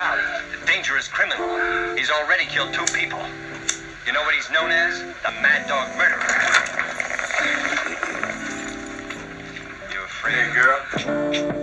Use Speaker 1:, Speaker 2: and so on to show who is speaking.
Speaker 1: A dangerous criminal. He's already killed two people. You know what he's known as? The Mad Dog Murderer. You afraid?
Speaker 2: Hey, girl.